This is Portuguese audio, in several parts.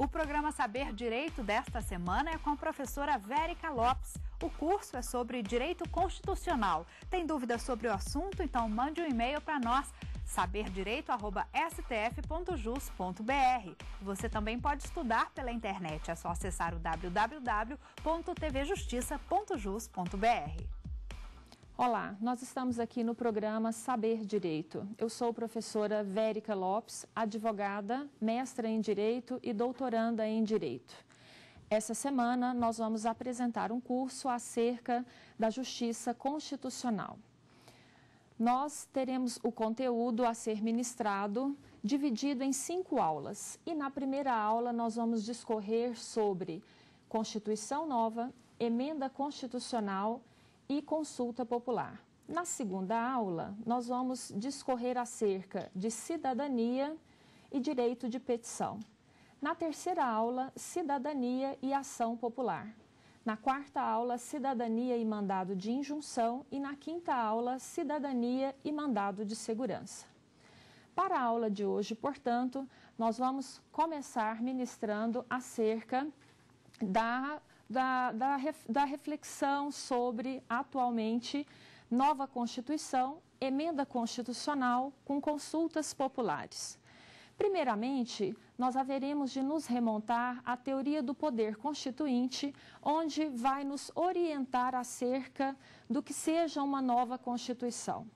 O programa Saber Direito desta semana é com a professora Vérica Lopes. O curso é sobre direito constitucional. Tem dúvidas sobre o assunto? Então mande um e-mail para nós saberdireito.stf.jus.br. Você também pode estudar pela internet. É só acessar o www.tvjustiça.jus.br. Olá, nós estamos aqui no programa Saber Direito. Eu sou professora Vérica Lopes, advogada, mestra em Direito e doutoranda em Direito. Essa semana nós vamos apresentar um curso acerca da Justiça Constitucional. Nós teremos o conteúdo a ser ministrado dividido em cinco aulas. E na primeira aula nós vamos discorrer sobre Constituição Nova, Emenda Constitucional e consulta popular. Na segunda aula, nós vamos discorrer acerca de cidadania e direito de petição. Na terceira aula, cidadania e ação popular. Na quarta aula, cidadania e mandado de injunção. E na quinta aula, cidadania e mandado de segurança. Para a aula de hoje, portanto, nós vamos começar ministrando acerca da da, da, da reflexão sobre, atualmente, nova Constituição, emenda constitucional com consultas populares. Primeiramente, nós haveremos de nos remontar à teoria do poder constituinte, onde vai nos orientar acerca do que seja uma nova Constituição.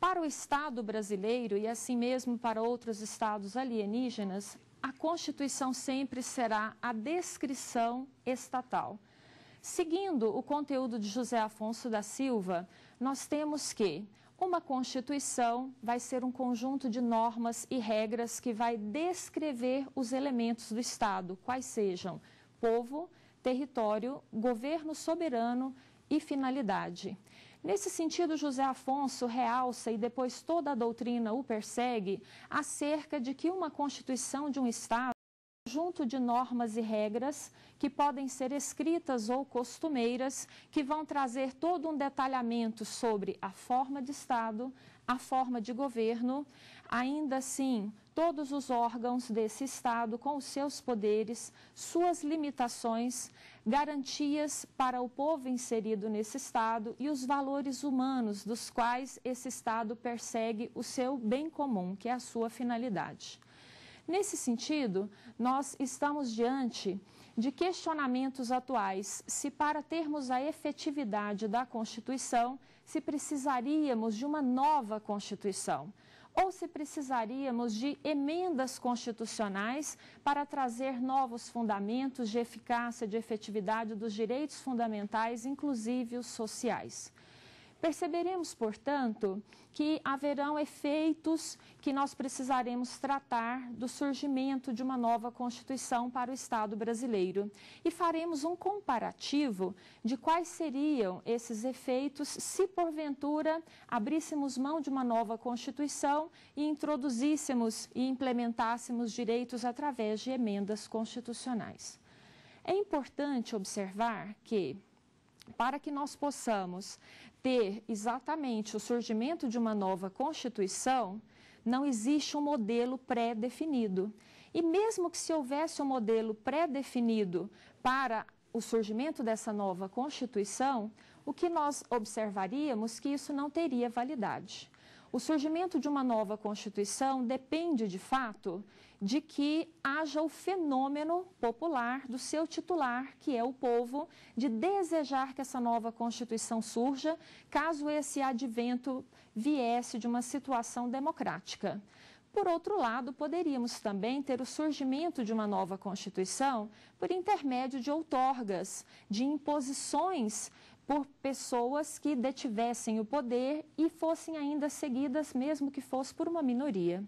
Para o Estado brasileiro e assim mesmo para outros estados alienígenas, a Constituição sempre será a descrição estatal. Seguindo o conteúdo de José Afonso da Silva, nós temos que uma Constituição vai ser um conjunto de normas e regras que vai descrever os elementos do Estado, quais sejam povo, território, governo soberano e finalidade. Nesse sentido, José Afonso realça e depois toda a doutrina o persegue acerca de que uma constituição de um Estado é um conjunto de normas e regras que podem ser escritas ou costumeiras, que vão trazer todo um detalhamento sobre a forma de Estado, a forma de governo, ainda assim, todos os órgãos desse Estado com os seus poderes, suas limitações, garantias para o povo inserido nesse Estado e os valores humanos dos quais esse Estado persegue o seu bem comum, que é a sua finalidade. Nesse sentido, nós estamos diante de questionamentos atuais se para termos a efetividade da Constituição, se precisaríamos de uma nova Constituição ou se precisaríamos de emendas constitucionais para trazer novos fundamentos de eficácia, de efetividade dos direitos fundamentais, inclusive os sociais. Perceberemos, portanto, que haverão efeitos que nós precisaremos tratar do surgimento de uma nova Constituição para o Estado brasileiro. E faremos um comparativo de quais seriam esses efeitos se, porventura, abríssemos mão de uma nova Constituição e introduzíssemos e implementássemos direitos através de emendas constitucionais. É importante observar que, para que nós possamos ter exatamente o surgimento de uma nova Constituição, não existe um modelo pré-definido. E mesmo que se houvesse um modelo pré-definido para o surgimento dessa nova Constituição, o que nós observaríamos que isso não teria validade. O surgimento de uma nova Constituição depende, de fato, de que haja o fenômeno popular do seu titular, que é o povo, de desejar que essa nova Constituição surja, caso esse advento viesse de uma situação democrática. Por outro lado, poderíamos também ter o surgimento de uma nova Constituição por intermédio de outorgas, de imposições por pessoas que detivessem o poder e fossem ainda seguidas, mesmo que fosse por uma minoria.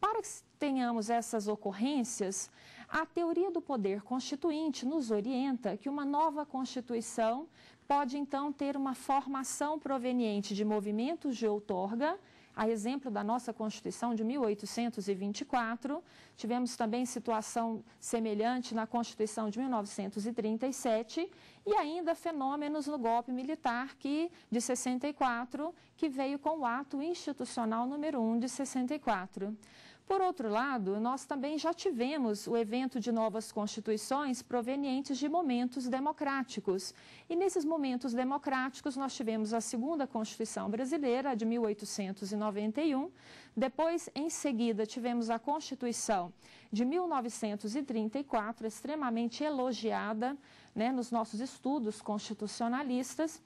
Para que tenhamos essas ocorrências, a teoria do poder constituinte nos orienta que uma nova Constituição pode então ter uma formação proveniente de movimentos de outorga a exemplo da nossa Constituição de 1824, tivemos também situação semelhante na Constituição de 1937 e ainda fenômenos no golpe militar que, de 64, que veio com o ato institucional número 1 de 64. Por outro lado, nós também já tivemos o evento de novas constituições provenientes de momentos democráticos. E nesses momentos democráticos, nós tivemos a segunda Constituição brasileira, de 1891. Depois, em seguida, tivemos a Constituição de 1934, extremamente elogiada né, nos nossos estudos constitucionalistas.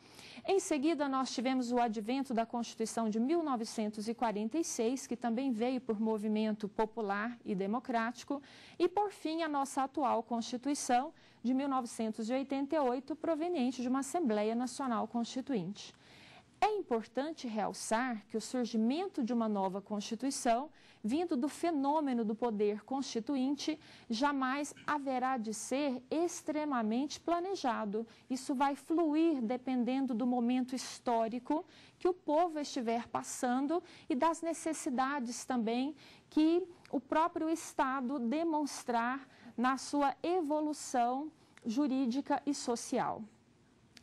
Em seguida, nós tivemos o advento da Constituição de 1946, que também veio por movimento popular e democrático, e, por fim, a nossa atual Constituição de 1988, proveniente de uma Assembleia Nacional Constituinte. É importante realçar que o surgimento de uma nova Constituição, vindo do fenômeno do poder constituinte, jamais haverá de ser extremamente planejado. Isso vai fluir dependendo do momento histórico que o povo estiver passando e das necessidades também que o próprio Estado demonstrar na sua evolução jurídica e social.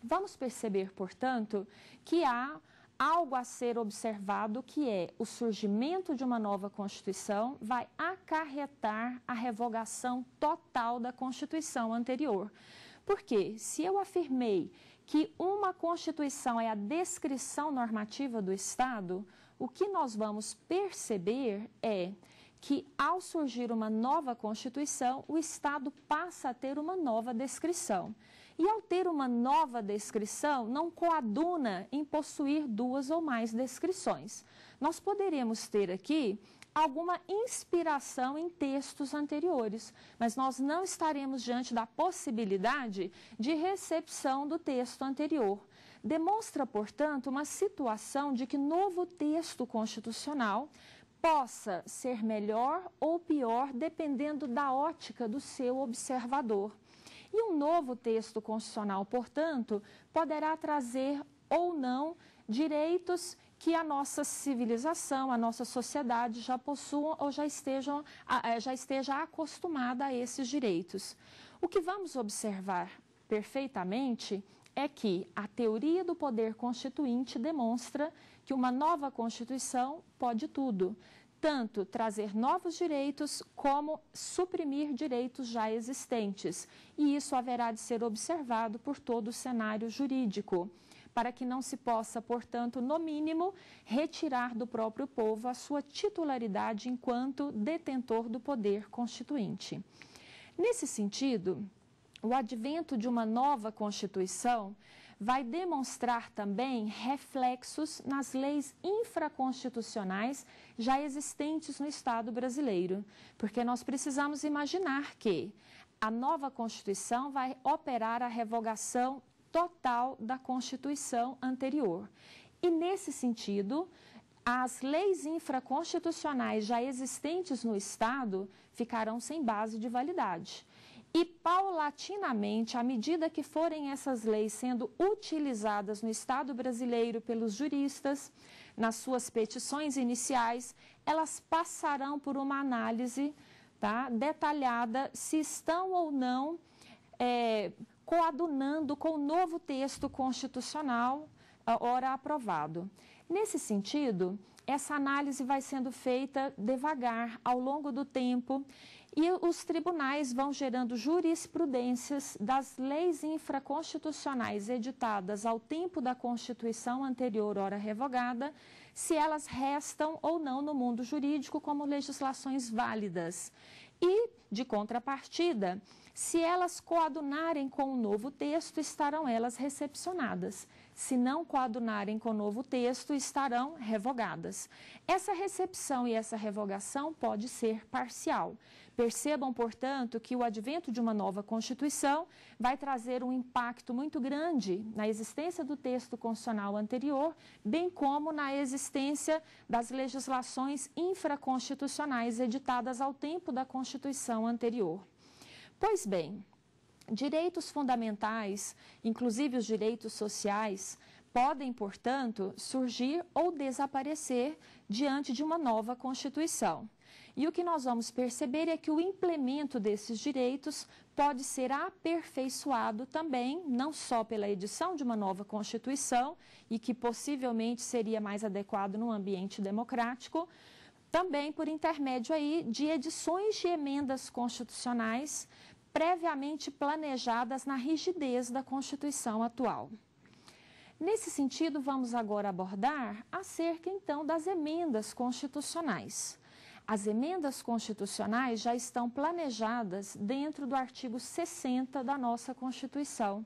Vamos perceber, portanto, que há algo a ser observado que é o surgimento de uma nova Constituição vai acarretar a revogação total da Constituição anterior. Porque se eu afirmei que uma Constituição é a descrição normativa do Estado, o que nós vamos perceber é que, ao surgir uma nova Constituição, o Estado passa a ter uma nova descrição. E ao ter uma nova descrição, não coaduna em possuir duas ou mais descrições. Nós poderemos ter aqui alguma inspiração em textos anteriores, mas nós não estaremos diante da possibilidade de recepção do texto anterior. Demonstra, portanto, uma situação de que novo texto constitucional possa ser melhor ou pior dependendo da ótica do seu observador. E um novo texto constitucional, portanto, poderá trazer ou não direitos que a nossa civilização, a nossa sociedade já possuam ou já, estejam, eh, já esteja acostumada a esses direitos. O que vamos observar perfeitamente é que a teoria do poder constituinte demonstra que uma nova Constituição pode tudo, tanto trazer novos direitos como suprimir direitos já existentes. E isso haverá de ser observado por todo o cenário jurídico, para que não se possa, portanto, no mínimo, retirar do próprio povo a sua titularidade enquanto detentor do poder constituinte. Nesse sentido, o advento de uma nova Constituição vai demonstrar também reflexos nas leis infraconstitucionais já existentes no Estado brasileiro, porque nós precisamos imaginar que a nova Constituição vai operar a revogação total da Constituição anterior. E nesse sentido, as leis infraconstitucionais já existentes no Estado ficarão sem base de validade. E paulatinamente, à medida que forem essas leis sendo utilizadas no Estado brasileiro pelos juristas, nas suas petições iniciais, elas passarão por uma análise tá, detalhada se estão ou não é, coadunando com o novo texto constitucional, ora aprovado. Nesse sentido, essa análise vai sendo feita devagar, ao longo do tempo, e os tribunais vão gerando jurisprudências das leis infraconstitucionais editadas ao tempo da Constituição anterior, ora revogada, se elas restam ou não no mundo jurídico como legislações válidas. E, de contrapartida, se elas coadunarem com o novo texto, estarão elas recepcionadas. Se não coadunarem com o novo texto, estarão revogadas. Essa recepção e essa revogação pode ser parcial. Percebam, portanto, que o advento de uma nova Constituição vai trazer um impacto muito grande na existência do texto constitucional anterior, bem como na existência das legislações infraconstitucionais editadas ao tempo da Constituição anterior. Pois bem, direitos fundamentais, inclusive os direitos sociais, podem, portanto, surgir ou desaparecer diante de uma nova Constituição. E o que nós vamos perceber é que o implemento desses direitos pode ser aperfeiçoado também, não só pela edição de uma nova Constituição, e que possivelmente seria mais adequado num ambiente democrático, também por intermédio aí de edições de emendas constitucionais previamente planejadas na rigidez da Constituição atual. Nesse sentido, vamos agora abordar acerca então das emendas constitucionais. As emendas constitucionais já estão planejadas dentro do artigo 60 da nossa Constituição.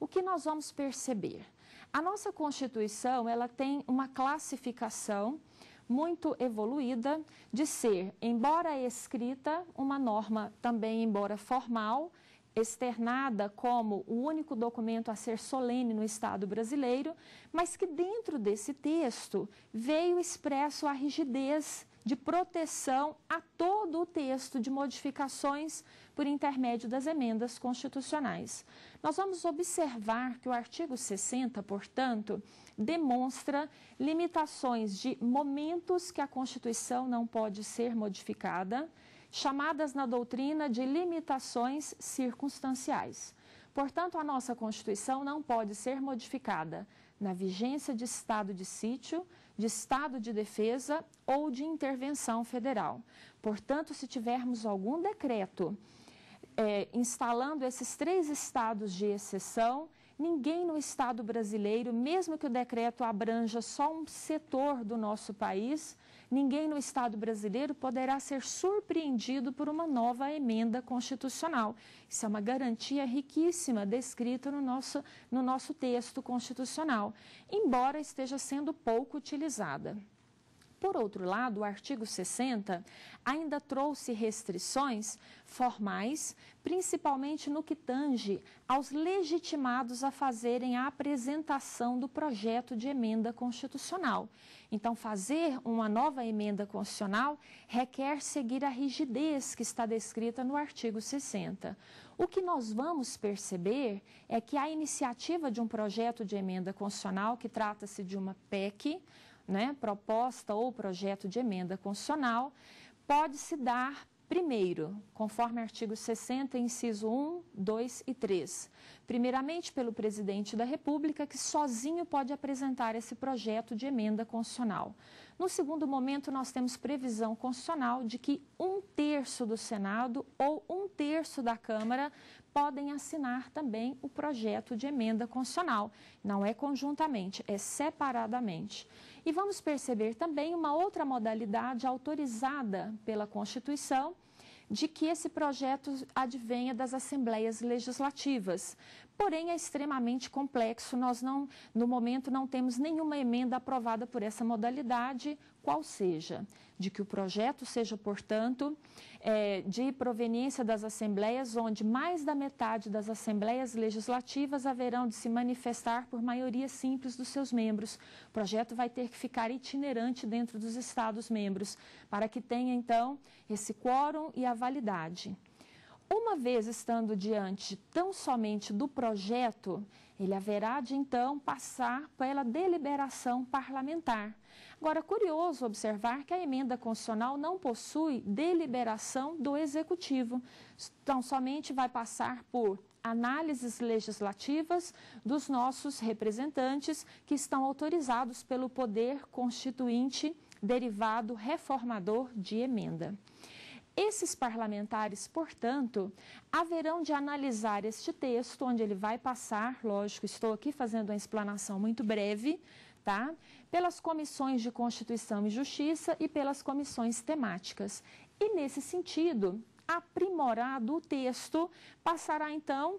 O que nós vamos perceber? A nossa Constituição, ela tem uma classificação muito evoluída de ser, embora escrita, uma norma também, embora formal, externada como o único documento a ser solene no Estado brasileiro, mas que dentro desse texto veio expresso a rigidez de proteção a todo o texto de modificações por intermédio das emendas constitucionais. Nós vamos observar que o artigo 60, portanto, demonstra limitações de momentos que a Constituição não pode ser modificada, chamadas na doutrina de limitações circunstanciais. Portanto, a nossa Constituição não pode ser modificada na vigência de estado de sítio, de estado de defesa ou de intervenção federal. Portanto, se tivermos algum decreto é, instalando esses três estados de exceção, ninguém no Estado brasileiro, mesmo que o decreto abranja só um setor do nosso país, ninguém no Estado brasileiro poderá ser surpreendido por uma nova emenda constitucional. Isso é uma garantia riquíssima descrita no nosso, no nosso texto constitucional, embora esteja sendo pouco utilizada. Por outro lado, o artigo 60 ainda trouxe restrições formais, principalmente no que tange aos legitimados a fazerem a apresentação do projeto de emenda constitucional. Então, fazer uma nova emenda constitucional requer seguir a rigidez que está descrita no artigo 60. O que nós vamos perceber é que a iniciativa de um projeto de emenda constitucional, que trata-se de uma PEC, né, proposta ou projeto de emenda constitucional, pode se dar Primeiro, conforme artigo 60, inciso 1, 2 e 3. Primeiramente, pelo presidente da República, que sozinho pode apresentar esse projeto de emenda constitucional. No segundo momento, nós temos previsão constitucional de que um terço do Senado ou um terço da Câmara podem assinar também o projeto de emenda constitucional. Não é conjuntamente, é separadamente. E vamos perceber também uma outra modalidade autorizada pela Constituição de que esse projeto advenha das assembleias legislativas. Porém, é extremamente complexo. Nós não, no momento, não temos nenhuma emenda aprovada por essa modalidade, qual seja, de que o projeto seja, portanto, é, de proveniência das assembleias, onde mais da metade das assembleias legislativas haverão de se manifestar por maioria simples dos seus membros. O projeto vai ter que ficar itinerante dentro dos Estados-membros, para que tenha, então, esse quórum e a validade. Uma vez estando diante tão somente do projeto, ele haverá de então passar pela deliberação parlamentar. Agora, curioso observar que a emenda constitucional não possui deliberação do executivo, então somente vai passar por análises legislativas dos nossos representantes que estão autorizados pelo poder constituinte derivado reformador de emenda. Esses parlamentares, portanto, haverão de analisar este texto, onde ele vai passar, lógico, estou aqui fazendo uma explanação muito breve, tá? Pelas comissões de Constituição e Justiça e pelas comissões temáticas. E, nesse sentido, aprimorado o texto, passará então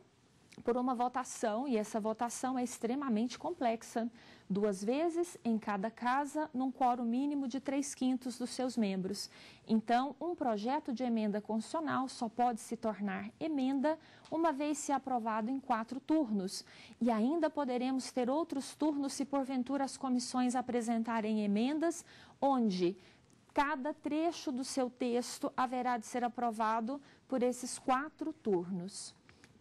por uma votação, e essa votação é extremamente complexa, duas vezes em cada casa, num quórum mínimo de três quintos dos seus membros. Então, um projeto de emenda constitucional só pode se tornar emenda uma vez se aprovado em quatro turnos. E ainda poderemos ter outros turnos se porventura as comissões apresentarem emendas, onde cada trecho do seu texto haverá de ser aprovado por esses quatro turnos.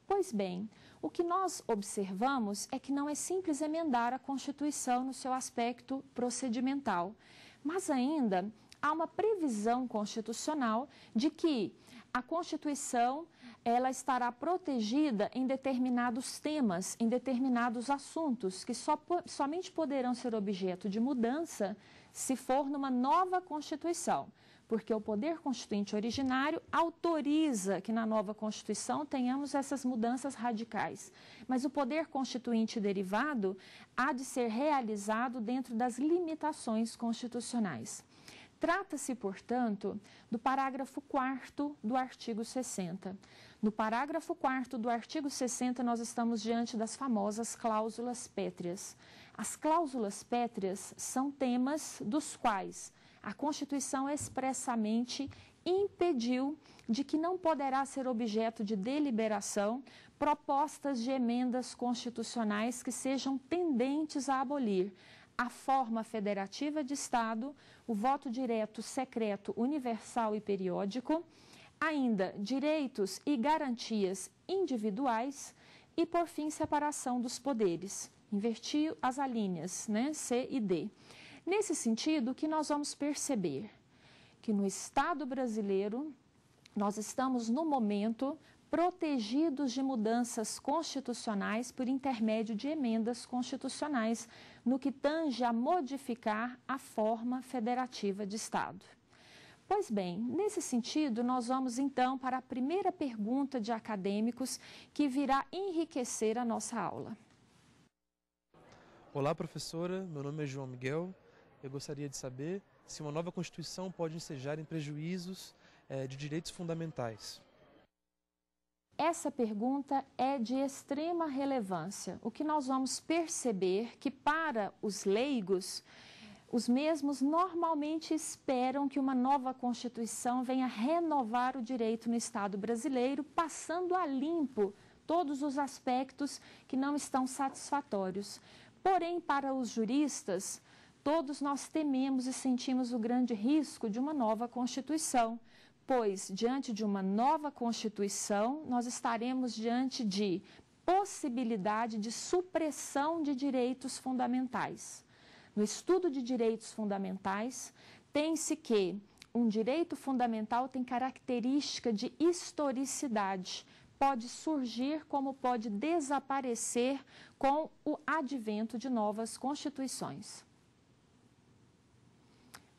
Pois bem, o que nós observamos é que não é simples emendar a Constituição no seu aspecto procedimental, mas ainda há uma previsão constitucional de que a Constituição ela estará protegida em determinados temas, em determinados assuntos, que só, somente poderão ser objeto de mudança se for numa nova Constituição porque o poder constituinte originário autoriza que na nova Constituição tenhamos essas mudanças radicais. Mas o poder constituinte derivado há de ser realizado dentro das limitações constitucionais. Trata-se, portanto, do parágrafo 4 do artigo 60. No parágrafo 4 do artigo 60, nós estamos diante das famosas cláusulas pétreas. As cláusulas pétreas são temas dos quais a Constituição expressamente impediu de que não poderá ser objeto de deliberação propostas de emendas constitucionais que sejam tendentes a abolir a forma federativa de Estado, o voto direto, secreto, universal e periódico, ainda direitos e garantias individuais e, por fim, separação dos poderes. Inverti as alíneas, né, C e D. Nesse sentido, o que nós vamos perceber? Que no Estado brasileiro, nós estamos, no momento, protegidos de mudanças constitucionais por intermédio de emendas constitucionais, no que tange a modificar a forma federativa de Estado. Pois bem, nesse sentido, nós vamos então para a primeira pergunta de acadêmicos que virá enriquecer a nossa aula. Olá, professora. Meu nome é João Miguel eu gostaria de saber se uma nova Constituição pode ensejar em prejuízos eh, de direitos fundamentais. Essa pergunta é de extrema relevância. O que nós vamos perceber que para os leigos, os mesmos normalmente esperam que uma nova Constituição venha renovar o direito no Estado brasileiro, passando a limpo todos os aspectos que não estão satisfatórios. Porém, para os juristas, Todos nós tememos e sentimos o grande risco de uma nova Constituição, pois, diante de uma nova Constituição, nós estaremos diante de possibilidade de supressão de direitos fundamentais. No estudo de direitos fundamentais, tem-se que um direito fundamental tem característica de historicidade, pode surgir como pode desaparecer com o advento de novas constituições.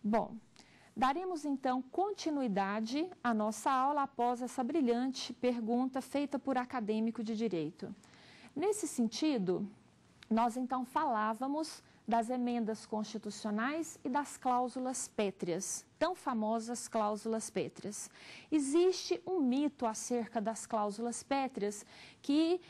Bom, daremos então continuidade à nossa aula após essa brilhante pergunta feita por acadêmico de direito. Nesse sentido, nós então falávamos das emendas constitucionais e das cláusulas pétreas, tão famosas cláusulas pétreas. Existe um mito acerca das cláusulas pétreas que,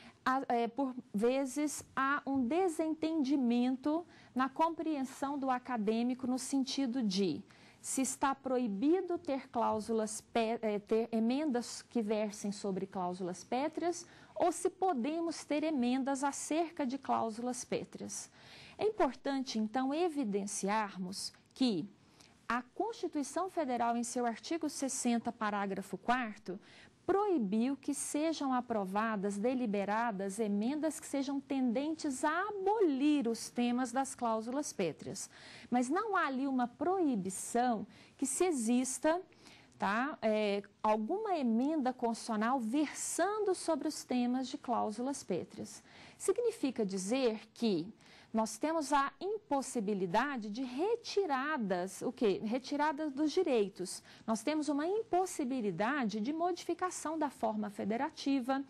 é, por vezes, há um desentendimento na compreensão do acadêmico no sentido de se está proibido ter cláusulas, é, ter emendas que versem sobre cláusulas pétreas ou se podemos ter emendas acerca de cláusulas pétreas. É importante, então, evidenciarmos que a Constituição Federal, em seu artigo 60, parágrafo 4, proibiu que sejam aprovadas, deliberadas, emendas que sejam tendentes a abolir os temas das cláusulas pétreas. Mas não há ali uma proibição que se exista tá, é, alguma emenda constitucional versando sobre os temas de cláusulas pétreas. Significa dizer que nós temos a impossibilidade de retiradas, o quê? Retiradas dos direitos. Nós temos uma impossibilidade de modificação da forma federativa.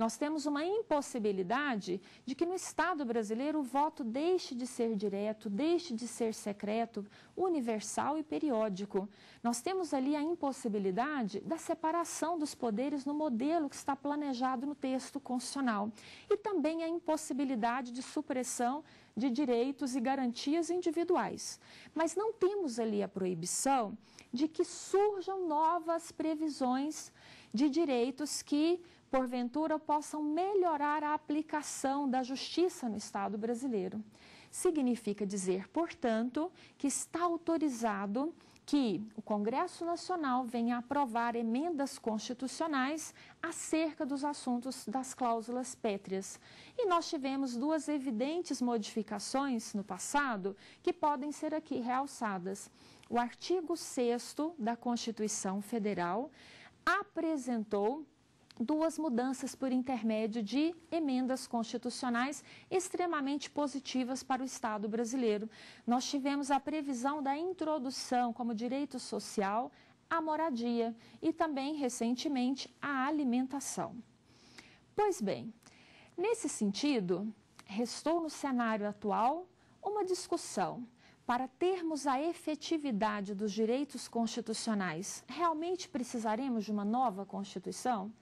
Nós temos uma impossibilidade de que no Estado brasileiro o voto deixe de ser direto, deixe de ser secreto, universal e periódico. Nós temos ali a impossibilidade da separação dos poderes no modelo que está planejado no texto constitucional. E também a impossibilidade de supressão de direitos e garantias individuais. Mas não temos ali a proibição de que surjam novas previsões de direitos que porventura possam melhorar a aplicação da justiça no Estado brasileiro. Significa dizer, portanto, que está autorizado que o Congresso Nacional venha aprovar emendas constitucionais acerca dos assuntos das cláusulas pétreas. E nós tivemos duas evidentes modificações no passado que podem ser aqui realçadas. O artigo 6 da Constituição Federal apresentou duas mudanças por intermédio de emendas constitucionais extremamente positivas para o Estado brasileiro. Nós tivemos a previsão da introdução como direito social à moradia e também, recentemente, à alimentação. Pois bem, nesse sentido, restou no cenário atual uma discussão para termos a efetividade dos direitos constitucionais. Realmente precisaremos de uma nova Constituição?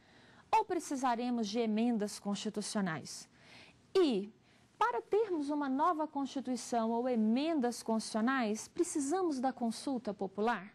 Ou precisaremos de emendas constitucionais? E, para termos uma nova Constituição ou emendas constitucionais, precisamos da consulta popular?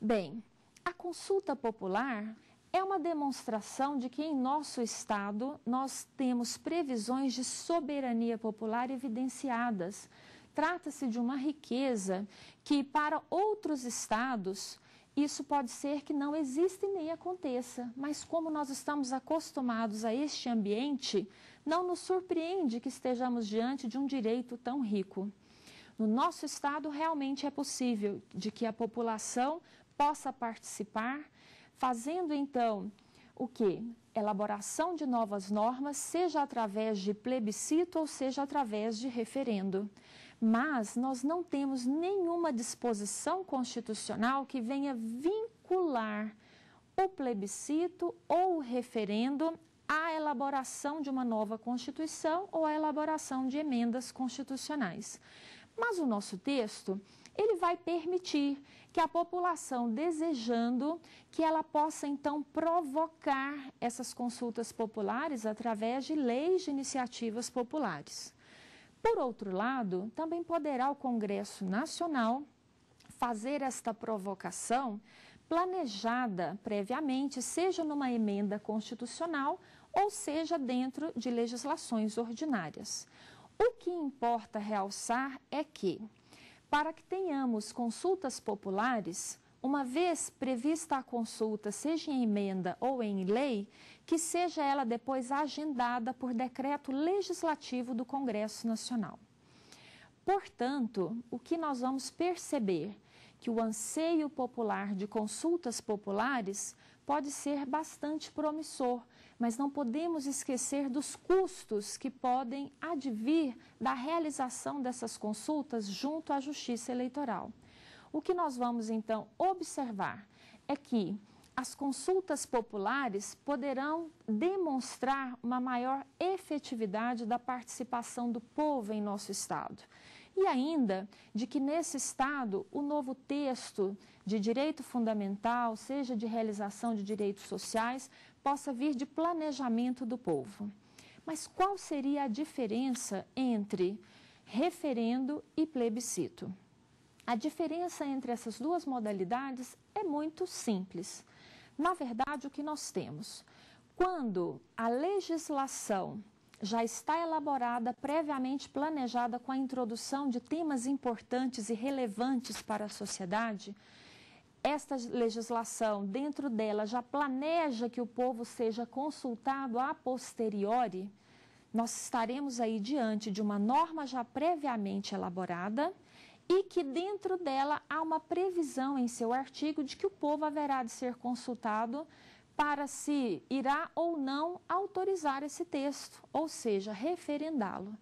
Bem, a consulta popular é uma demonstração de que em nosso Estado nós temos previsões de soberania popular evidenciadas. Trata-se de uma riqueza que, para outros estados, isso pode ser que não exista e nem aconteça, mas como nós estamos acostumados a este ambiente, não nos surpreende que estejamos diante de um direito tão rico. No nosso estado, realmente é possível de que a população possa participar, fazendo então o que? Elaboração de novas normas, seja através de plebiscito ou seja através de referendo mas nós não temos nenhuma disposição constitucional que venha vincular o plebiscito ou o referendo à elaboração de uma nova Constituição ou à elaboração de emendas constitucionais. Mas o nosso texto, ele vai permitir que a população desejando que ela possa então provocar essas consultas populares através de leis de iniciativas populares. Por outro lado, também poderá o Congresso Nacional fazer esta provocação planejada previamente, seja numa emenda constitucional ou seja dentro de legislações ordinárias. O que importa realçar é que, para que tenhamos consultas populares, uma vez prevista a consulta, seja em emenda ou em lei, que seja ela depois agendada por decreto legislativo do Congresso Nacional. Portanto, o que nós vamos perceber que o anseio popular de consultas populares pode ser bastante promissor, mas não podemos esquecer dos custos que podem advir da realização dessas consultas junto à Justiça Eleitoral. O que nós vamos então observar é que as consultas populares poderão demonstrar uma maior efetividade da participação do povo em nosso Estado. E ainda de que nesse Estado o novo texto de direito fundamental, seja de realização de direitos sociais, possa vir de planejamento do povo. Mas qual seria a diferença entre referendo e plebiscito? A diferença entre essas duas modalidades é muito simples. Na verdade, o que nós temos? Quando a legislação já está elaborada, previamente planejada com a introdução de temas importantes e relevantes para a sociedade, esta legislação, dentro dela, já planeja que o povo seja consultado a posteriori, nós estaremos aí diante de uma norma já previamente elaborada e que dentro dela há uma previsão em seu artigo de que o povo haverá de ser consultado para se irá ou não autorizar esse texto, ou seja, referendá-lo.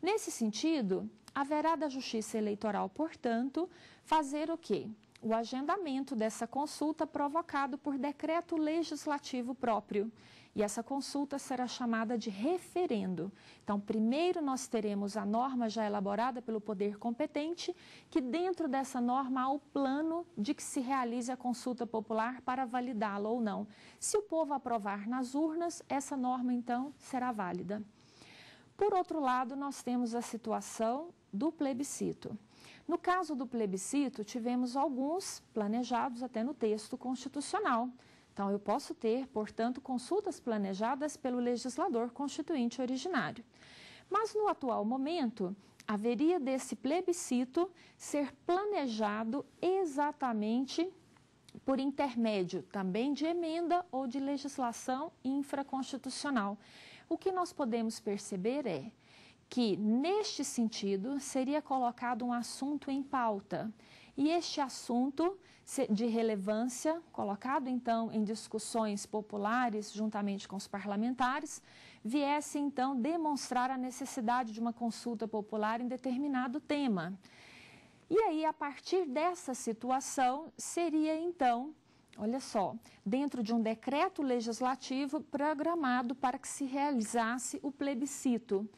Nesse sentido, haverá da Justiça Eleitoral, portanto, fazer o quê? O agendamento dessa consulta provocado por decreto legislativo próprio e essa consulta será chamada de referendo. Então, primeiro nós teremos a norma já elaborada pelo poder competente, que dentro dessa norma há o plano de que se realize a consulta popular para validá-la ou não. Se o povo aprovar nas urnas, essa norma então será válida. Por outro lado, nós temos a situação do plebiscito. No caso do plebiscito, tivemos alguns planejados até no texto constitucional. Então, eu posso ter, portanto, consultas planejadas pelo legislador constituinte originário. Mas no atual momento, haveria desse plebiscito ser planejado exatamente por intermédio também de emenda ou de legislação infraconstitucional. O que nós podemos perceber é que, neste sentido, seria colocado um assunto em pauta. E este assunto de relevância, colocado então em discussões populares juntamente com os parlamentares, viesse então demonstrar a necessidade de uma consulta popular em determinado tema. E aí, a partir dessa situação, seria então, olha só, dentro de um decreto legislativo programado para que se realizasse o plebiscito.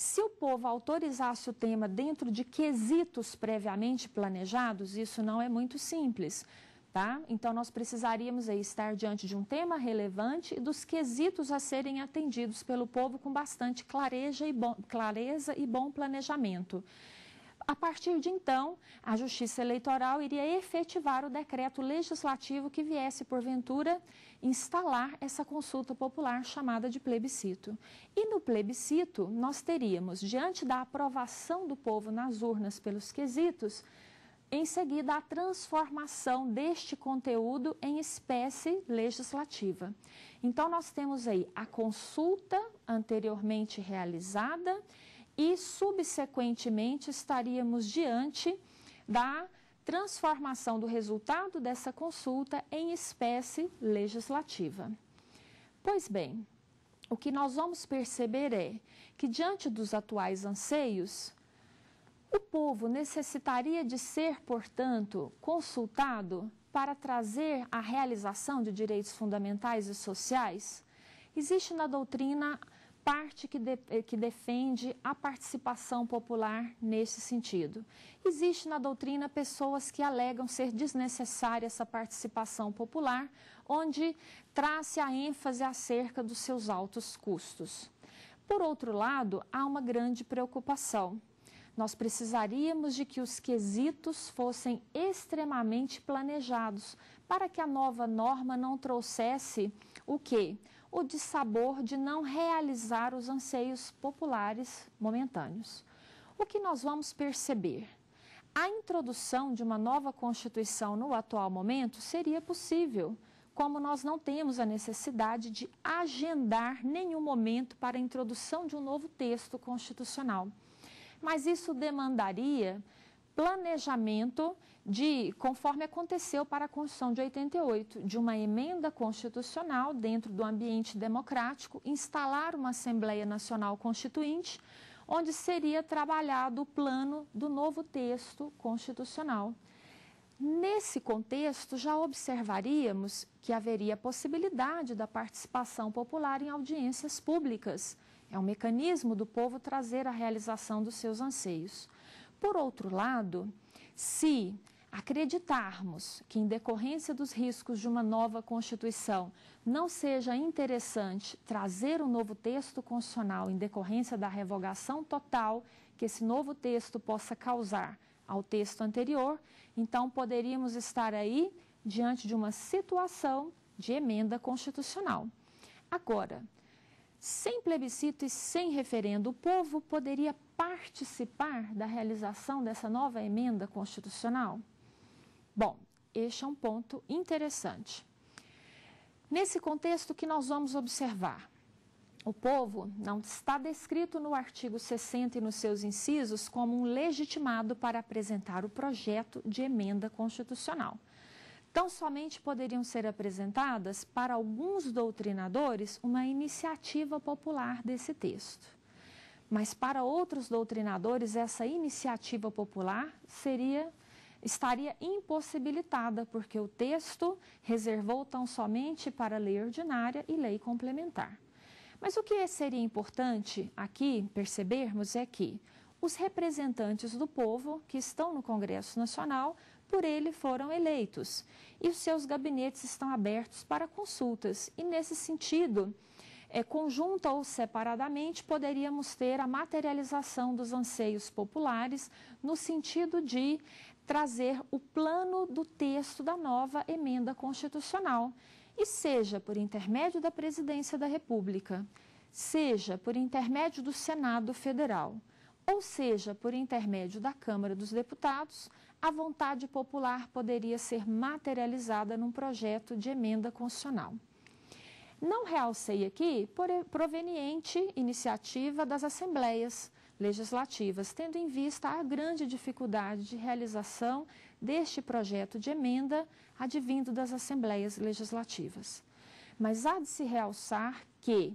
Se o povo autorizasse o tema dentro de quesitos previamente planejados, isso não é muito simples. Tá? Então, nós precisaríamos aí estar diante de um tema relevante e dos quesitos a serem atendidos pelo povo com bastante clareza e bom, clareza e bom planejamento. A partir de então, a Justiça Eleitoral iria efetivar o decreto legislativo que viesse, porventura, instalar essa consulta popular chamada de plebiscito. E no plebiscito, nós teríamos, diante da aprovação do povo nas urnas pelos quesitos, em seguida a transformação deste conteúdo em espécie legislativa. Então, nós temos aí a consulta anteriormente realizada e, subsequentemente, estaríamos diante da transformação do resultado dessa consulta em espécie legislativa. Pois bem, o que nós vamos perceber é que, diante dos atuais anseios, o povo necessitaria de ser, portanto, consultado para trazer a realização de direitos fundamentais e sociais? Existe na doutrina parte que, de, eh, que defende a participação popular nesse sentido. Existe na doutrina pessoas que alegam ser desnecessária essa participação popular, onde traz-se a ênfase acerca dos seus altos custos. Por outro lado, há uma grande preocupação. Nós precisaríamos de que os quesitos fossem extremamente planejados para que a nova norma não trouxesse o quê? O dissabor de não realizar os anseios populares momentâneos. O que nós vamos perceber? A introdução de uma nova Constituição no atual momento seria possível, como nós não temos a necessidade de agendar nenhum momento para a introdução de um novo texto constitucional. Mas isso demandaria planejamento de, conforme aconteceu para a Constituição de 88, de uma emenda constitucional dentro do ambiente democrático, instalar uma Assembleia Nacional Constituinte, onde seria trabalhado o plano do novo texto constitucional. Nesse contexto, já observaríamos que haveria possibilidade da participação popular em audiências públicas. É um mecanismo do povo trazer a realização dos seus anseios. Por outro lado, se acreditarmos que, em decorrência dos riscos de uma nova Constituição, não seja interessante trazer um novo texto constitucional em decorrência da revogação total que esse novo texto possa causar ao texto anterior, então poderíamos estar aí diante de uma situação de emenda constitucional. Agora, sem plebiscito e sem referendo, o povo poderia participar da realização dessa nova emenda constitucional? Bom, este é um ponto interessante. Nesse contexto que nós vamos observar, o povo não está descrito no artigo 60 e nos seus incisos como um legitimado para apresentar o projeto de emenda constitucional. Tão somente poderiam ser apresentadas para alguns doutrinadores uma iniciativa popular desse texto. Mas para outros doutrinadores, essa iniciativa popular seria estaria impossibilitada, porque o texto reservou tão somente para lei ordinária e lei complementar. Mas o que seria importante aqui percebermos é que os representantes do povo que estão no Congresso Nacional, por ele foram eleitos e os seus gabinetes estão abertos para consultas. E nesse sentido, é, conjunta ou separadamente, poderíamos ter a materialização dos anseios populares no sentido de trazer o plano do texto da nova emenda constitucional, e seja por intermédio da Presidência da República, seja por intermédio do Senado Federal, ou seja por intermédio da Câmara dos Deputados, a vontade popular poderia ser materializada num projeto de emenda constitucional. Não realcei aqui por proveniente iniciativa das assembleias legislativas, tendo em vista a grande dificuldade de realização deste projeto de emenda advindo das assembleias legislativas. Mas há de se realçar que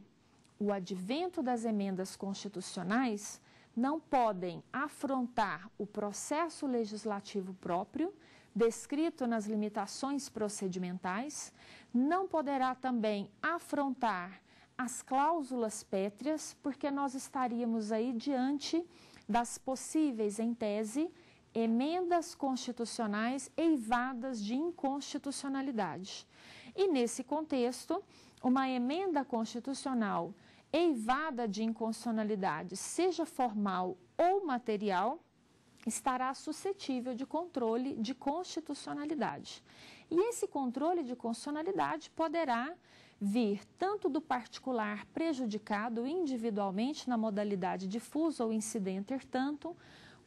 o advento das emendas constitucionais não podem afrontar o processo legislativo próprio, descrito nas limitações procedimentais, não poderá também afrontar as cláusulas pétreas, porque nós estaríamos aí diante das possíveis, em tese, emendas constitucionais eivadas de inconstitucionalidade. E nesse contexto, uma emenda constitucional eivada de inconstitucionalidade, seja formal ou material, estará suscetível de controle de constitucionalidade. E esse controle de constitucionalidade poderá vir tanto do particular prejudicado individualmente na modalidade difusa ou incidente, tanto,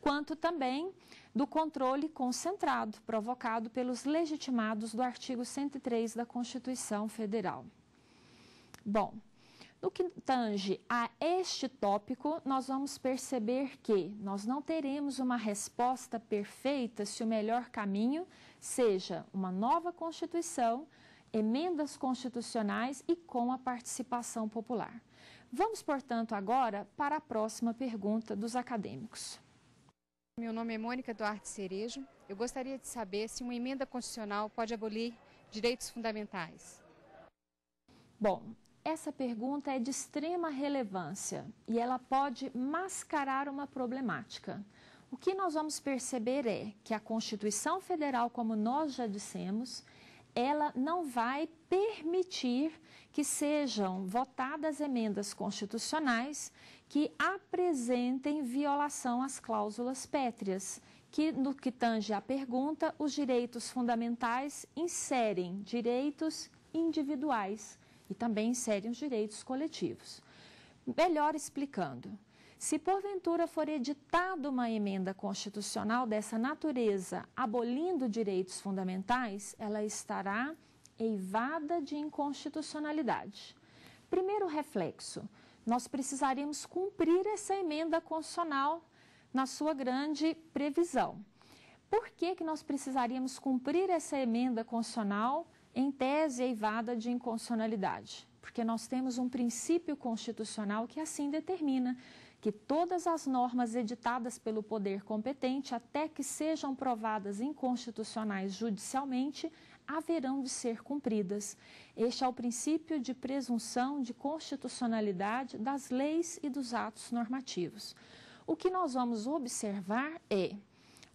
quanto também do controle concentrado provocado pelos legitimados do artigo 103 da Constituição Federal. Bom, no que tange a este tópico, nós vamos perceber que nós não teremos uma resposta perfeita se o melhor caminho seja uma nova Constituição, emendas constitucionais e com a participação popular. Vamos, portanto, agora para a próxima pergunta dos acadêmicos. Meu nome é Mônica Duarte Cerejo. Eu gostaria de saber se uma emenda constitucional pode abolir direitos fundamentais. Bom, essa pergunta é de extrema relevância e ela pode mascarar uma problemática. O que nós vamos perceber é que a Constituição Federal, como nós já dissemos, ela não vai permitir que sejam votadas emendas constitucionais que apresentem violação às cláusulas pétreas, que no que tange à pergunta, os direitos fundamentais inserem direitos individuais e também inserem os direitos coletivos. Melhor explicando, se porventura for editada uma emenda constitucional dessa natureza, abolindo direitos fundamentais, ela estará eivada de inconstitucionalidade. Primeiro reflexo, nós precisaríamos cumprir essa emenda constitucional na sua grande previsão. Por que, que nós precisaríamos cumprir essa emenda constitucional em tese eivada de inconstitucionalidade? Porque nós temos um princípio constitucional que assim determina que todas as normas editadas pelo poder competente, até que sejam provadas inconstitucionais judicialmente, haverão de ser cumpridas. Este é o princípio de presunção de constitucionalidade das leis e dos atos normativos. O que nós vamos observar é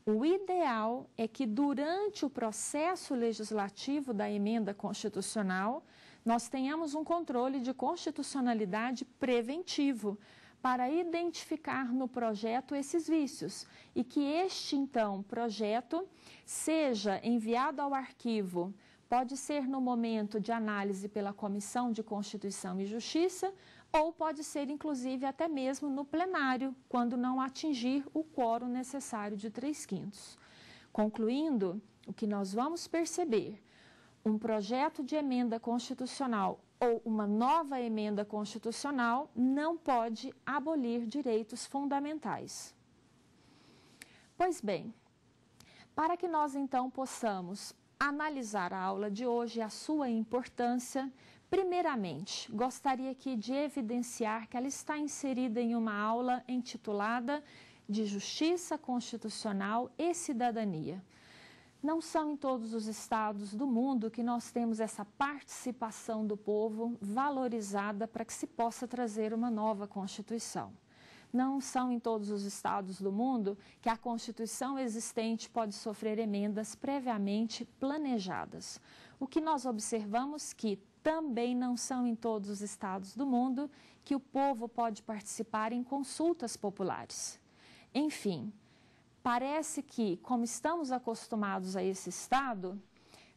o ideal é que durante o processo legislativo da emenda constitucional nós tenhamos um controle de constitucionalidade preventivo para identificar no projeto esses vícios e que este, então, projeto seja enviado ao arquivo, pode ser no momento de análise pela Comissão de Constituição e Justiça ou pode ser, inclusive, até mesmo no plenário, quando não atingir o quórum necessário de três quintos. Concluindo, o que nós vamos perceber, um projeto de emenda constitucional ou uma nova emenda constitucional não pode abolir direitos fundamentais. Pois bem, para que nós então possamos analisar a aula de hoje a sua importância, primeiramente, gostaria aqui de evidenciar que ela está inserida em uma aula intitulada de Justiça Constitucional e Cidadania não são em todos os estados do mundo que nós temos essa participação do povo valorizada para que se possa trazer uma nova Constituição. Não são em todos os estados do mundo que a Constituição existente pode sofrer emendas previamente planejadas. O que nós observamos que também não são em todos os estados do mundo que o povo pode participar em consultas populares. Enfim, Parece que, como estamos acostumados a esse estado,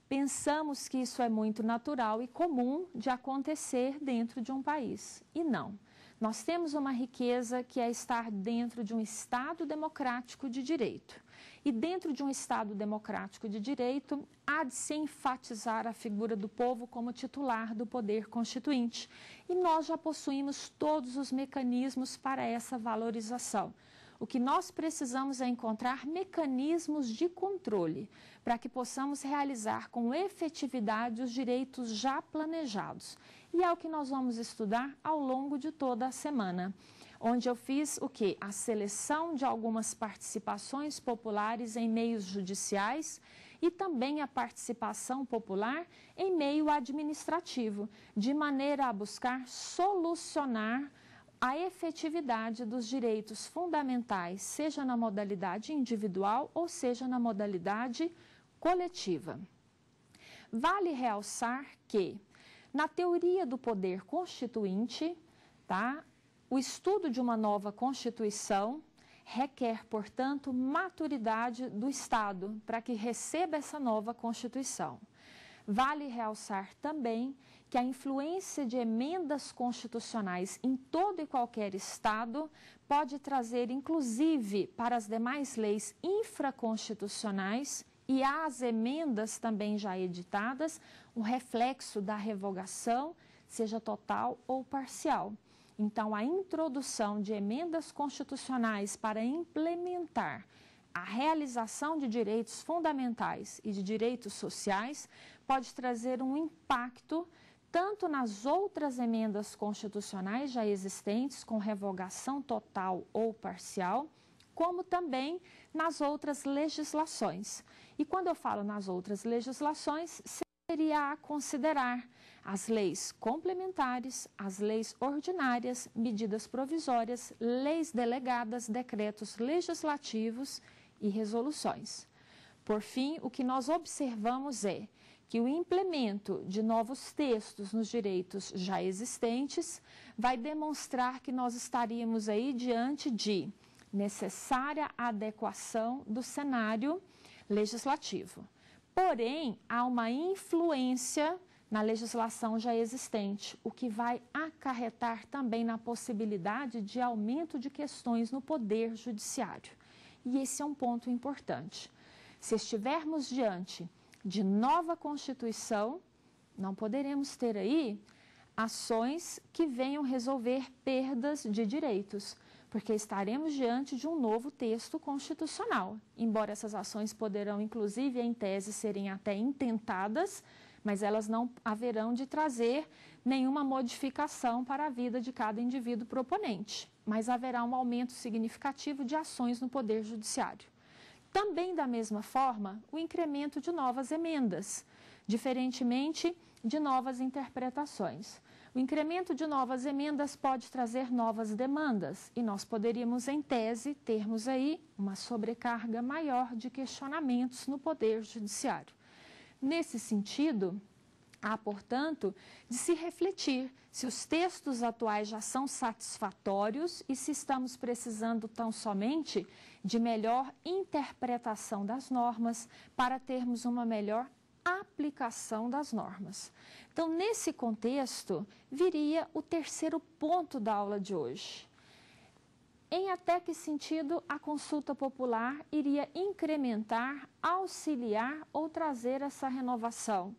pensamos que isso é muito natural e comum de acontecer dentro de um país. E não. Nós temos uma riqueza que é estar dentro de um Estado democrático de direito. E dentro de um Estado democrático de direito, há de se enfatizar a figura do povo como titular do poder constituinte. E nós já possuímos todos os mecanismos para essa valorização. O que nós precisamos é encontrar mecanismos de controle para que possamos realizar com efetividade os direitos já planejados. E é o que nós vamos estudar ao longo de toda a semana onde eu fiz o que? A seleção de algumas participações populares em meios judiciais e também a participação popular em meio administrativo, de maneira a buscar solucionar a efetividade dos direitos fundamentais, seja na modalidade individual ou seja na modalidade coletiva. Vale realçar que, na teoria do poder constituinte, tá, o estudo de uma nova Constituição requer, portanto, maturidade do Estado para que receba essa nova Constituição. Vale realçar também que a influência de emendas constitucionais em todo e qualquer Estado pode trazer, inclusive, para as demais leis infraconstitucionais e as emendas também já editadas, um reflexo da revogação, seja total ou parcial. Então, a introdução de emendas constitucionais para implementar a realização de direitos fundamentais e de direitos sociais pode trazer um impacto tanto nas outras emendas constitucionais já existentes, com revogação total ou parcial, como também nas outras legislações. E quando eu falo nas outras legislações, seria a considerar as leis complementares, as leis ordinárias, medidas provisórias, leis delegadas, decretos legislativos e resoluções. Por fim, o que nós observamos é que o implemento de novos textos nos direitos já existentes vai demonstrar que nós estaríamos aí diante de necessária adequação do cenário legislativo. Porém, há uma influência na legislação já existente, o que vai acarretar também na possibilidade de aumento de questões no poder judiciário. E esse é um ponto importante. Se estivermos diante de nova Constituição, não poderemos ter aí ações que venham resolver perdas de direitos, porque estaremos diante de um novo texto constitucional. Embora essas ações poderão, inclusive, em tese, serem até intentadas, mas elas não haverão de trazer nenhuma modificação para a vida de cada indivíduo proponente, mas haverá um aumento significativo de ações no Poder Judiciário. Também, da mesma forma, o incremento de novas emendas, diferentemente de novas interpretações. O incremento de novas emendas pode trazer novas demandas e nós poderíamos, em tese, termos aí uma sobrecarga maior de questionamentos no Poder Judiciário. Nesse sentido, há, portanto, de se refletir se os textos atuais já são satisfatórios e se estamos precisando tão somente de melhor interpretação das normas para termos uma melhor aplicação das normas. Então, nesse contexto, viria o terceiro ponto da aula de hoje. Em até que sentido a consulta popular iria incrementar, auxiliar ou trazer essa renovação?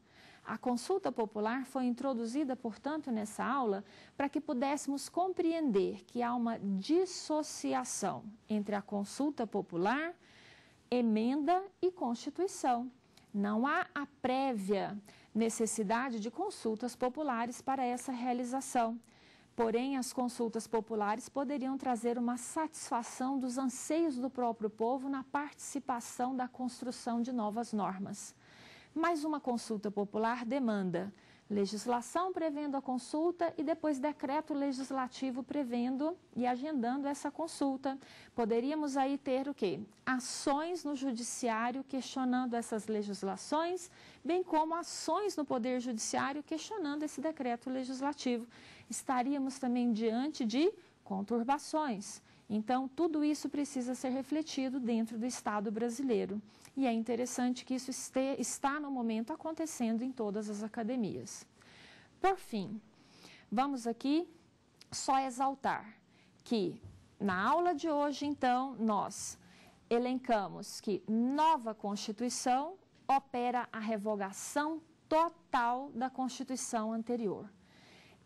A consulta popular foi introduzida, portanto, nessa aula para que pudéssemos compreender que há uma dissociação entre a consulta popular, emenda e Constituição. Não há a prévia necessidade de consultas populares para essa realização. Porém, as consultas populares poderiam trazer uma satisfação dos anseios do próprio povo na participação da construção de novas normas. Mas uma consulta popular demanda legislação prevendo a consulta e depois decreto legislativo prevendo e agendando essa consulta. Poderíamos aí ter o quê? Ações no judiciário questionando essas legislações, bem como ações no poder judiciário questionando esse decreto legislativo estaríamos também diante de conturbações. Então, tudo isso precisa ser refletido dentro do Estado brasileiro. E é interessante que isso este, está no momento acontecendo em todas as academias. Por fim, vamos aqui só exaltar que na aula de hoje, então, nós elencamos que nova Constituição opera a revogação total da Constituição anterior.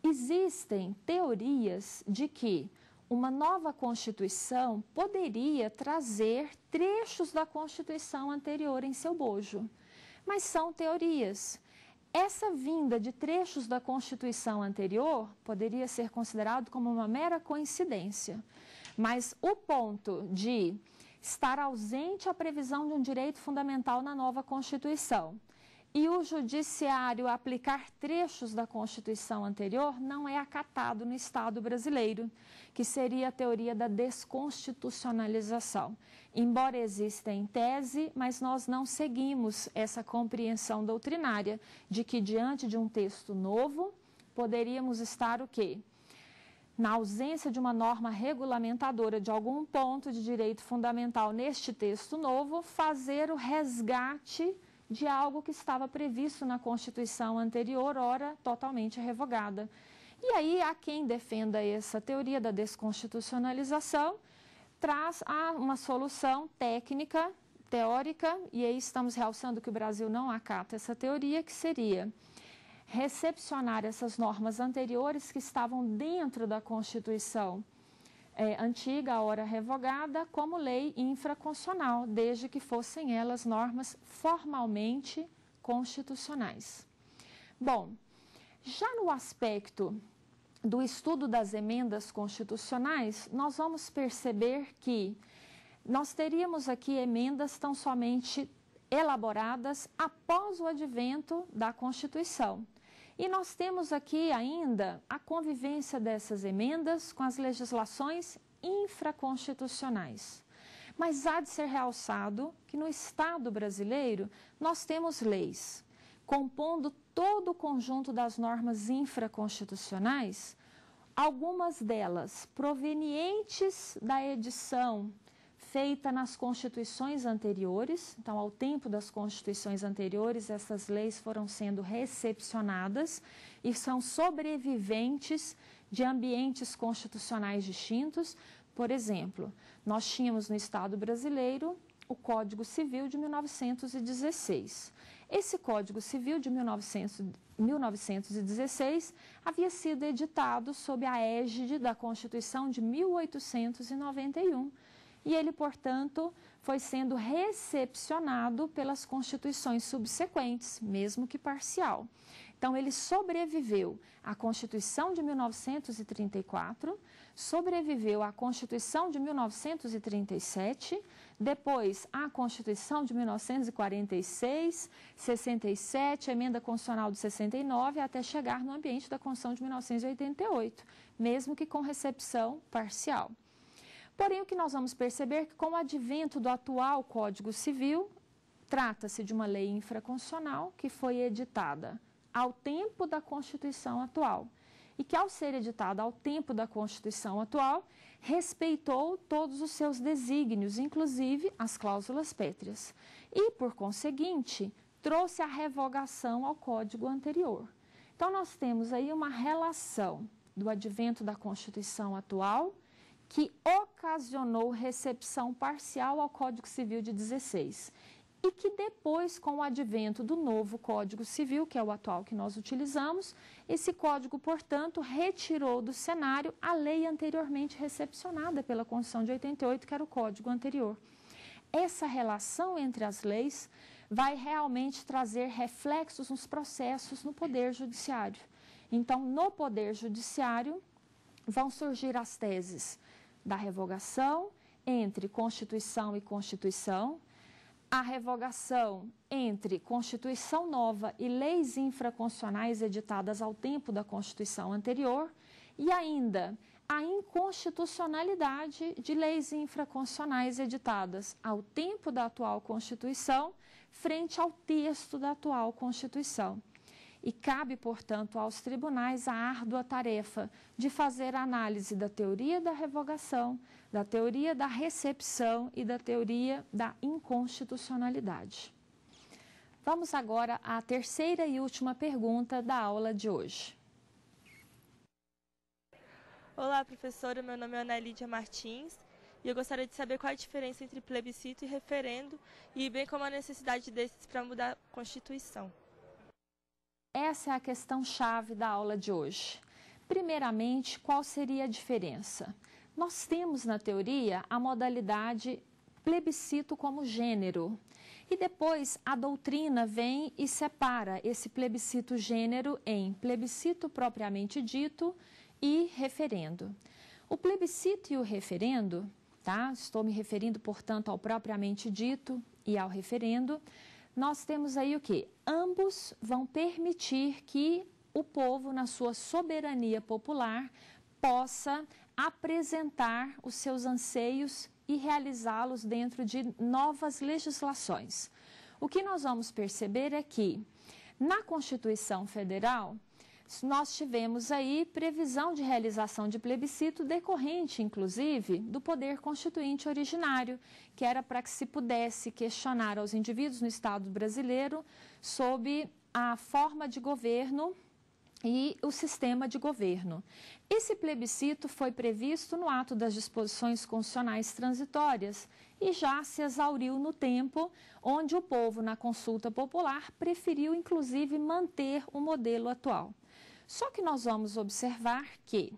Existem teorias de que uma nova Constituição poderia trazer trechos da Constituição anterior em seu bojo, mas são teorias. Essa vinda de trechos da Constituição anterior poderia ser considerado como uma mera coincidência, mas o ponto de estar ausente a previsão de um direito fundamental na nova Constituição e o judiciário aplicar trechos da Constituição anterior não é acatado no Estado brasileiro, que seria a teoria da desconstitucionalização. Embora exista em tese, mas nós não seguimos essa compreensão doutrinária de que diante de um texto novo poderíamos estar o quê? Na ausência de uma norma regulamentadora de algum ponto de direito fundamental neste texto novo, fazer o resgate de algo que estava previsto na Constituição anterior, ora totalmente revogada. E aí há quem defenda essa teoria da desconstitucionalização, traz uma solução técnica, teórica, e aí estamos realçando que o Brasil não acata essa teoria, que seria recepcionar essas normas anteriores que estavam dentro da Constituição é, antiga, hora revogada, como lei infraconstitucional, desde que fossem elas normas formalmente constitucionais. Bom, já no aspecto do estudo das emendas constitucionais, nós vamos perceber que nós teríamos aqui emendas tão somente elaboradas após o advento da Constituição. E nós temos aqui ainda a convivência dessas emendas com as legislações infraconstitucionais. Mas há de ser realçado que no Estado brasileiro nós temos leis compondo todo o conjunto das normas infraconstitucionais, algumas delas provenientes da edição feita nas constituições anteriores. Então, ao tempo das constituições anteriores, essas leis foram sendo recepcionadas e são sobreviventes de ambientes constitucionais distintos. Por exemplo, nós tínhamos no Estado brasileiro o Código Civil de 1916. Esse Código Civil de 1900, 1916 havia sido editado sob a égide da Constituição de 1891 e ele, portanto, foi sendo recepcionado pelas constituições subsequentes, mesmo que parcial. Então, ele sobreviveu à Constituição de 1934, sobreviveu à Constituição de 1937, depois à Constituição de 1946, 67, a Emenda Constitucional de 69, até chegar no ambiente da Constituição de 1988, mesmo que com recepção parcial. Porém, o que nós vamos perceber é que com o advento do atual Código Civil, trata-se de uma lei infraconstitucional que foi editada ao tempo da Constituição atual e que, ao ser editada ao tempo da Constituição atual, respeitou todos os seus desígnios, inclusive as cláusulas pétreas, e, por conseguinte, trouxe a revogação ao Código anterior. Então, nós temos aí uma relação do advento da Constituição atual que ocasionou recepção parcial ao Código Civil de 16 e que depois, com o advento do novo Código Civil, que é o atual que nós utilizamos, esse código, portanto, retirou do cenário a lei anteriormente recepcionada pela Constituição de 88, que era o Código anterior. Essa relação entre as leis vai realmente trazer reflexos nos processos no Poder Judiciário. Então, no Poder Judiciário, vão surgir as teses da revogação entre Constituição e Constituição, a revogação entre Constituição nova e leis infraconstitucionais editadas ao tempo da Constituição anterior e ainda a inconstitucionalidade de leis infraconstitucionais editadas ao tempo da atual Constituição frente ao texto da atual Constituição e cabe, portanto, aos tribunais a árdua tarefa de fazer a análise da teoria da revogação, da teoria da recepção e da teoria da inconstitucionalidade. Vamos agora à terceira e última pergunta da aula de hoje. Olá, professora. Meu nome é Ana Lídia Martins. e eu gostaria de saber qual a diferença entre plebiscito e referendo e bem como a necessidade desses para mudar a Constituição. Essa é a questão chave da aula de hoje. Primeiramente, qual seria a diferença? Nós temos na teoria a modalidade plebiscito como gênero. E depois a doutrina vem e separa esse plebiscito gênero em plebiscito propriamente dito e referendo. O plebiscito e o referendo, tá? Estou me referindo, portanto, ao propriamente dito e ao referendo. Nós temos aí o que? Ambos vão permitir que o povo, na sua soberania popular, possa apresentar os seus anseios e realizá-los dentro de novas legislações. O que nós vamos perceber é que, na Constituição Federal, nós tivemos aí previsão de realização de plebiscito decorrente, inclusive, do poder constituinte originário, que era para que se pudesse questionar aos indivíduos no Estado brasileiro sobre a forma de governo e o sistema de governo. Esse plebiscito foi previsto no ato das disposições constitucionais transitórias e já se exauriu no tempo, onde o povo, na consulta popular, preferiu inclusive manter o modelo atual. Só que nós vamos observar que,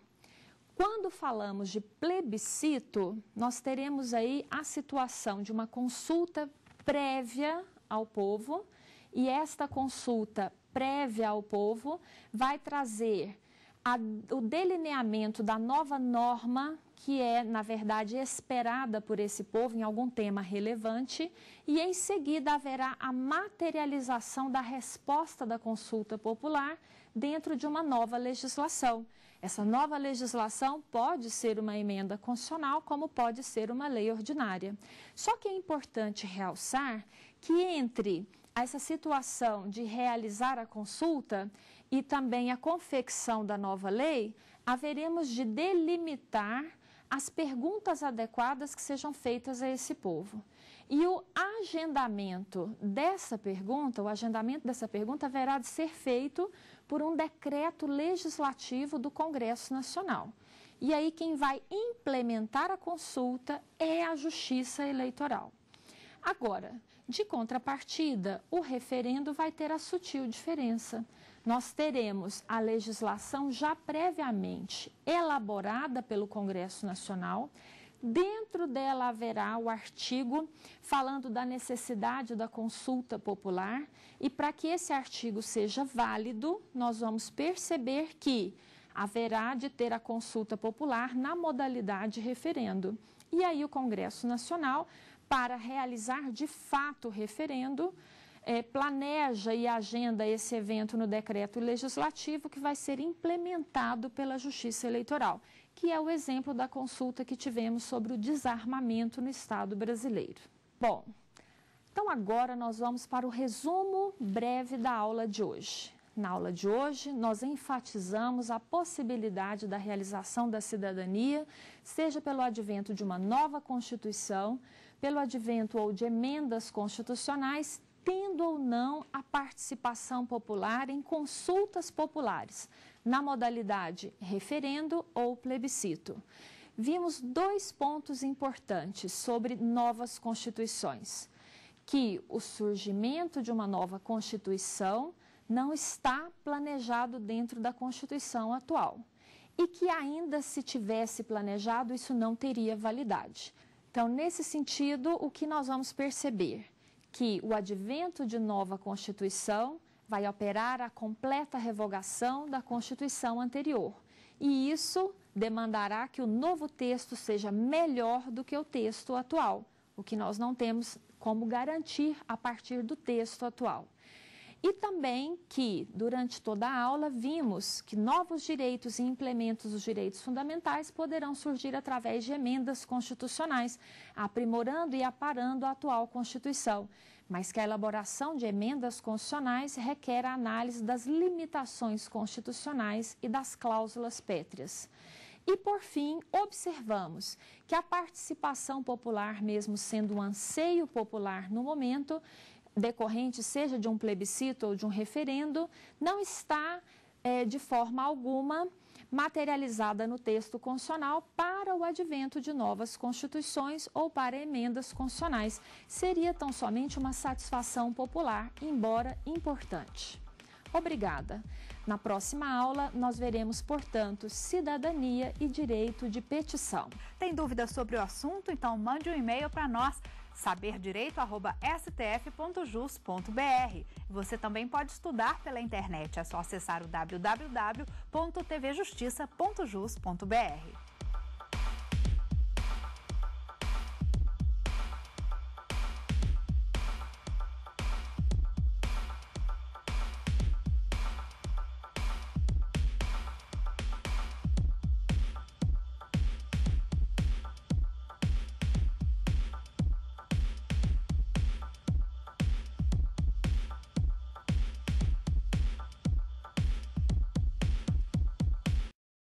quando falamos de plebiscito, nós teremos aí a situação de uma consulta prévia ao povo, e esta consulta prévia ao povo vai trazer a, o delineamento da nova norma que é, na verdade, esperada por esse povo em algum tema relevante, e em seguida haverá a materialização da resposta da consulta popular dentro de uma nova legislação. Essa nova legislação pode ser uma emenda constitucional, como pode ser uma lei ordinária. Só que é importante realçar que entre essa situação de realizar a consulta e também a confecção da nova lei, haveremos de delimitar as perguntas adequadas que sejam feitas a esse povo. E o agendamento dessa pergunta, o agendamento dessa pergunta haverá de ser feito por um decreto legislativo do Congresso Nacional. E aí quem vai implementar a consulta é a Justiça Eleitoral. Agora, de contrapartida, o referendo vai ter a sutil diferença. Nós teremos a legislação já previamente elaborada pelo Congresso Nacional. Dentro dela haverá o artigo falando da necessidade da consulta popular, e para que esse artigo seja válido, nós vamos perceber que haverá de ter a consulta popular na modalidade referendo. E aí o Congresso Nacional para realizar de fato o referendo, é, planeja e agenda esse evento no decreto legislativo que vai ser implementado pela Justiça Eleitoral, que é o exemplo da consulta que tivemos sobre o desarmamento no Estado brasileiro. Bom, então agora nós vamos para o resumo breve da aula de hoje. Na aula de hoje, nós enfatizamos a possibilidade da realização da cidadania, seja pelo advento de uma nova Constituição, pelo advento ou de emendas constitucionais, tendo ou não a participação popular em consultas populares, na modalidade referendo ou plebiscito. Vimos dois pontos importantes sobre novas constituições: que o surgimento de uma nova Constituição não está planejado dentro da Constituição atual e que, ainda se tivesse planejado, isso não teria validade. Então, nesse sentido, o que nós vamos perceber? Que o advento de nova Constituição vai operar a completa revogação da Constituição anterior. E isso demandará que o novo texto seja melhor do que o texto atual, o que nós não temos como garantir a partir do texto atual. E também que, durante toda a aula, vimos que novos direitos e implementos dos direitos fundamentais poderão surgir através de emendas constitucionais, aprimorando e aparando a atual Constituição, mas que a elaboração de emendas constitucionais requer a análise das limitações constitucionais e das cláusulas pétreas. E, por fim, observamos que a participação popular, mesmo sendo um anseio popular no momento, decorrente seja de um plebiscito ou de um referendo, não está é, de forma alguma materializada no texto constitucional para o advento de novas constituições ou para emendas constitucionais. Seria tão somente uma satisfação popular, embora importante. Obrigada. Na próxima aula, nós veremos, portanto, cidadania e direito de petição. Tem dúvidas sobre o assunto? Então mande um e-mail para nós saberdireito.stf.jus.br. Você também pode estudar pela internet, é só acessar o www.tvjustiça.jus.br.